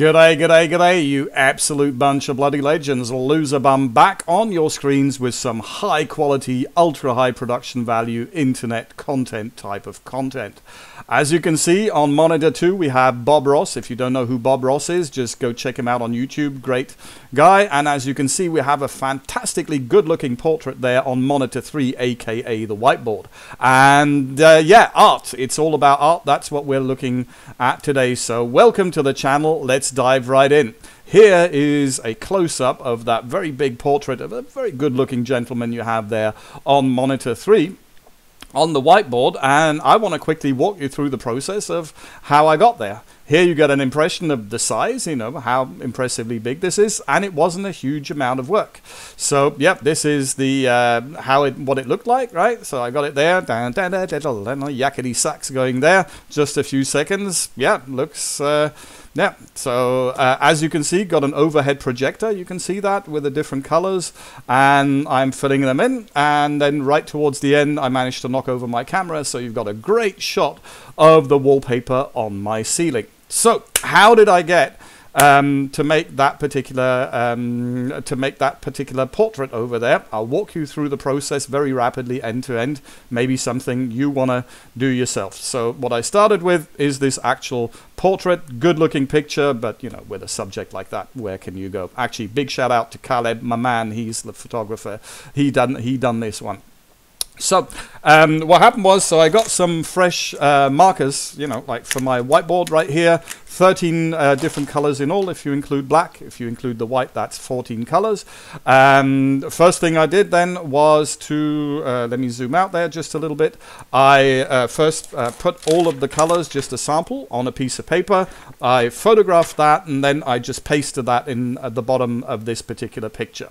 G'day, g'day, g'day, you absolute bunch of bloody legends. LuzrBum back on your screens with some high quality, ultra high production value internet content type of content. As you can see on monitor 2, we have Bob Ross. If you don't know who Bob Ross is, just go check him out on YouTube. Great guy. And as you can see, we have a fantastically good looking portrait there on monitor 3, aka the whiteboard. And uh, yeah, art. It's all about art. That's what we're looking at today. So, welcome to the channel. Let's dive right in. Here is a close up of that very big portrait of a very good looking gentleman you have there on monitor 3 on the whiteboard and I want to quickly walk you through the process of how I got there. Here you get an impression of the size, you know, how impressively big this is, and it wasn't a huge amount of work. So, yep, this is the uh, how it what it looked like, right? So I got it there, down, down, down, down, yakety sax going there, just a few seconds. Yeah, looks uh, yeah, so uh, as you can see, got an overhead projector. You can see that with the different colors, and I'm filling them in. And then right towards the end, I managed to knock over my camera, so you've got a great shot of the wallpaper on my ceiling. So how did I get um, to make that particular um, to make that particular portrait over there. I'll walk you through the process very rapidly, end to end. Maybe something you want to do yourself. So what I started with is this actual portrait, good-looking picture, but you know, with a subject like that, where can you go? Actually, big shout out to Caleb, my man. He's the photographer. He done he done this one. So um, what happened was, so I got some fresh uh, markers, you know, like for my whiteboard right here, 13 uh, different colors in all if you include black. If you include the white, that's 14 colors. Um, first thing I did then was to, uh, let me zoom out there just a little bit. I uh, first uh, put all of the colors, just a sample, on a piece of paper. I photographed that and then I just pasted that in at the bottom of this particular picture.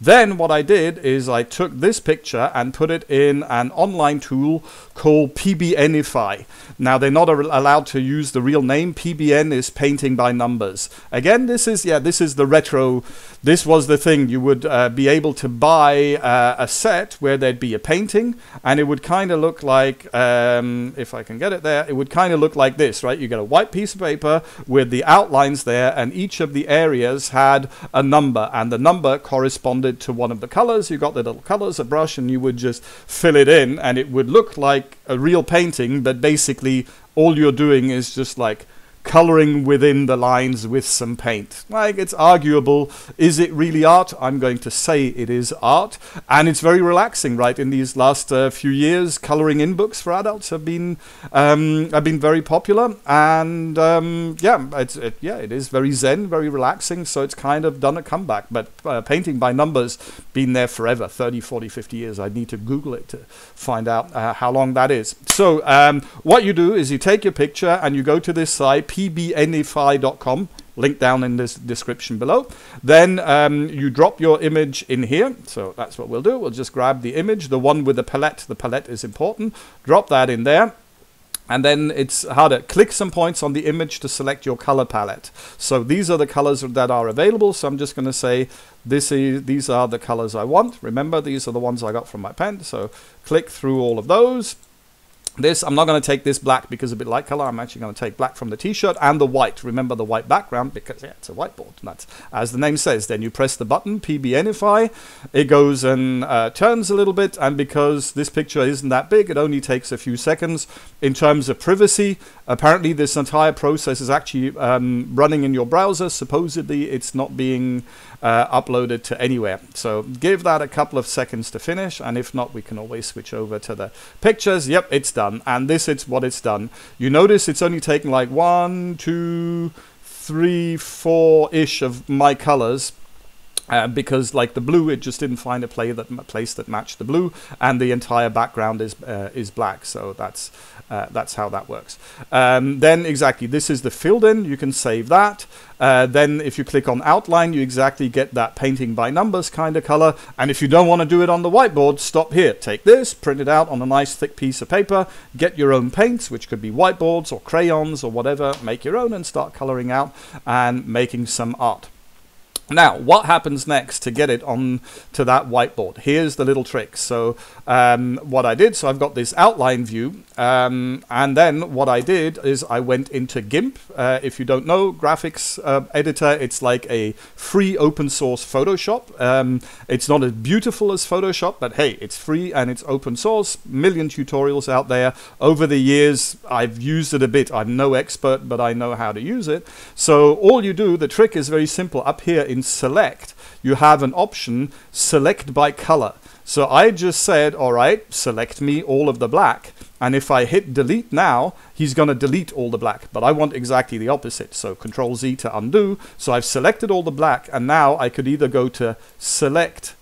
Then what I did is I took this picture and put it in an online tool called PBNify. Now they're not allowed to use the real name. PBN is painting by numbers. Again, this is yeah, this is the retro. This was the thing you would uh, be able to buy uh, a set where there'd be a painting, and it would kind of look like um, if I can get it there, it would kind of look like this, right? You get a white piece of paper with the outlines there, and each of the areas had a number, and the number corresponded responded to one of the colors. You got the little colors, a brush, and you would just fill it in, and it would look like a real painting, but basically all you're doing is just like coloring within the lines with some paint. Like, it's arguable. Is it really art? I'm going to say it is art. And it's very relaxing, right? In these last uh, few years, coloring in books for adults have been um, have been very popular. And um, yeah, it's, it, yeah, it is very zen, very relaxing. So it's kind of done a comeback. But uh, painting by numbers, been there forever 30, 40, 50 years. I'd need to Google it to find out uh, how long that is. So um, what you do is you take your picture and you go to this site pbnify.com link down in this description below. Then um, you drop your image in here. So that's what we'll do. We'll just grab the image, the one with the palette. The palette is important. Drop that in there. And then it's harder. Click some points on the image to select your color palette. So these are the colors that are available. So I'm just going to say this is, these are the colors I want. Remember, these are the ones I got from my pen. So click through all of those. This, I'm not going to take this black because a bit light color. I'm actually going to take black from the t-shirt and the white. Remember the white background because yeah, it's a whiteboard. That's as the name says. Then you press the button PBNify. It goes and uh, turns a little bit. And because this picture isn't that big, it only takes a few seconds. In terms of privacy, apparently this entire process is actually um, running in your browser. Supposedly it's not being uh, uploaded to anywhere. So give that a couple of seconds to finish. And if not, we can always switch over to the pictures. Yep, it's done done, and this is what it's done. You notice it's only taken like one, two, three, four-ish of my colors uh, because like the blue it just didn't find a play that place that matched the blue and the entire background is uh, is black. So that's uh, that's how that works. Um, then exactly this is the filled in. You can save that. Uh, then if you click on outline you exactly get that painting by numbers kind of color. And if you don't want to do it on the whiteboard stop here. Take this print it out on a nice thick piece of paper. Get your own paints which could be whiteboards or crayons or whatever. Make your own and start coloring out and making some art Now, what happens next to get it on to that whiteboard? Here's the little trick. So um, what I did, so I've got this outline view, um, and then what I did is I went into GIMP. Uh, if you don't know, graphics uh, editor, it's like a free open source Photoshop. Um, it's not as beautiful as Photoshop, but hey, it's free and it's open source. Million tutorials out there. Over the years, I've used it a bit. I'm no expert, but I know how to use it. So all you do, the trick is very simple. Up here in select, you have an option select by color. So I just said, all right, select me all of the black. And if I hit delete now, he's going to delete all the black. But I want exactly the opposite. So control Z to undo. So I've selected all the black. And now I could either go to select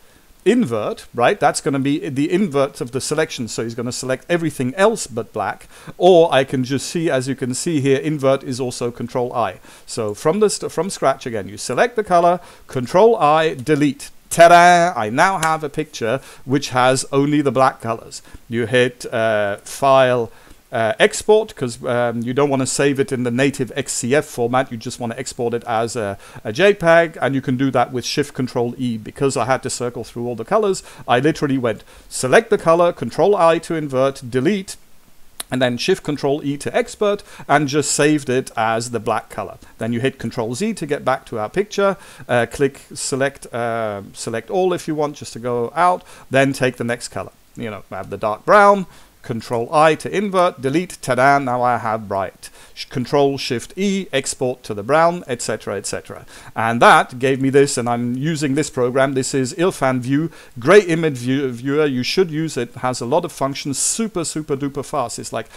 invert, right? That's going to be the invert of the selection. So he's going to select everything else but black. Or I can just see, as you can see here, invert is also control I. So from the from scratch again, you select the color, control I, delete. Ta-da! I now have a picture which has only the black colors. You hit uh, File, uh, export because um, you don't want to save it in the native XCF format. You just want to export it as a, a, JPEG, and you can do that with Shift Control E. Because I had to circle through all the colors, I literally went select the color, Control I to invert, delete, and then Shift Control E to export and just saved it as the black color. Then you hit Control Z to get back to our picture. Uh, click select uh, select all if you want just to go out. Then take the next color. You know, have the dark brown. Control I to invert, delete, ta-da, now I have bright. Control Shift E, export to the brown, etc, etc. And that gave me this, and I'm using this program. This is Irfan View, great image view viewer. You should use it. Has a lot of functions, super, super duper fast. It's like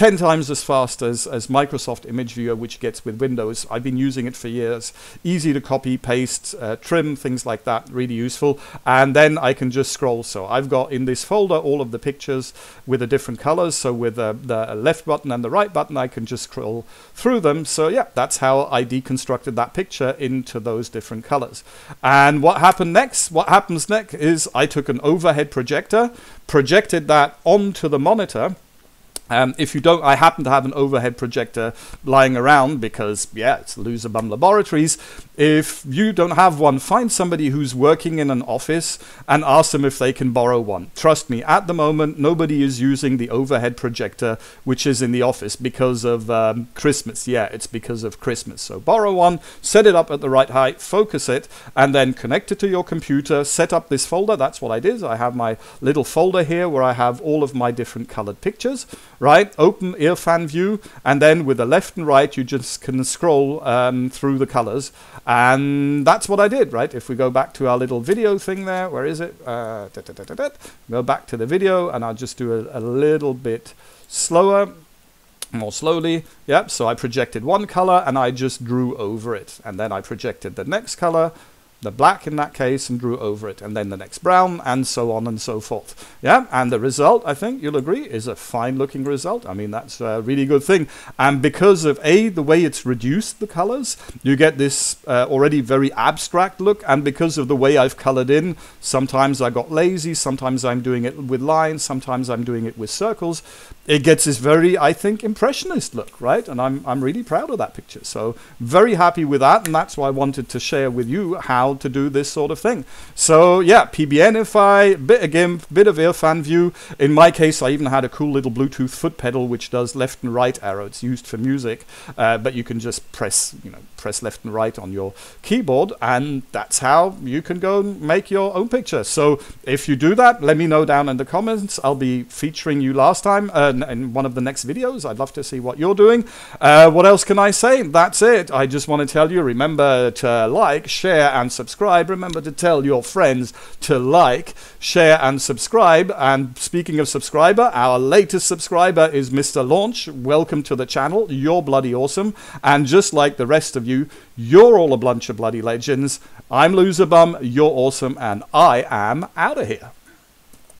10 times as fast as, as Microsoft Image Viewer, which gets with Windows. I've been using it for years. Easy to copy, paste, uh, trim, things like that. Really useful. And then I can just scroll. So I've got in this folder all of the pictures with the different colors. So with uh, the left button and the right button, I can just scroll through them. So yeah, that's how I deconstructed that picture into those different colors. And what happened next? What happens next is I took an overhead projector, projected that onto the monitor, um, if you don't, I happen to have an overhead projector lying around because, yeah, it's LuzrBum Laboratories. If you don't have one, find somebody who's working in an office and ask them if they can borrow one. Trust me, at the moment, nobody is using the overhead projector which is in the office because of um, Christmas. Yeah, it's because of Christmas. So borrow one, set it up at the right height, focus it, and then connect it to your computer, set up this folder. That's what I did. I have my little folder here where I have all of my different colored pictures right? Open Irfan view, and then with the left and right, you just can scroll um, through the colors. And that's what I did, right? If we go back to our little video thing there, where is it? Uh, da, da, da, go back to the video, and I'll just do a, a little bit slower more slowly. Yep, so I projected one color and I just drew over it. And then I projected the next color the black in that case and drew over it, and then the next brown, and so on and so forth. Yeah, and the result, I think you'll agree, is a fine looking result. I mean, that's a really good thing. And because of A, the way it's reduced the colors, you get this uh, already very abstract look, and because of the way I've colored in, sometimes I got lazy, sometimes I'm doing it with lines, sometimes I'm doing it with circles. It gets this very, I think, impressionist look, right? And I'm, I'm really proud of that picture. So, very happy with that, and that's why I wanted to share with you how to do this sort of thing. So yeah, PBNify, bit of GIMP, bit of Irfan View. In my case, I even had a cool little Bluetooth foot pedal which does left and right arrow. It's used for music, uh, but you can just press, you know, press left and right on your keyboard, and that's how you can go and make your own picture. So if you do that, let me know down in the comments. I'll be featuring you last time uh, in one of the next videos. I'd love to see what you're doing. Uh, what else can I say? That's it. I just want to tell you, remember to like, share, and subscribe. Subscribe, remember to tell your friends to like, share, and subscribe. And speaking of subscriber, our latest subscriber is Mr. Launch. Welcome to the channel. You're bloody awesome. And just like the rest of you, you're all a bunch of bloody legends. I'm LuzrBum, you're awesome, and I am out of here.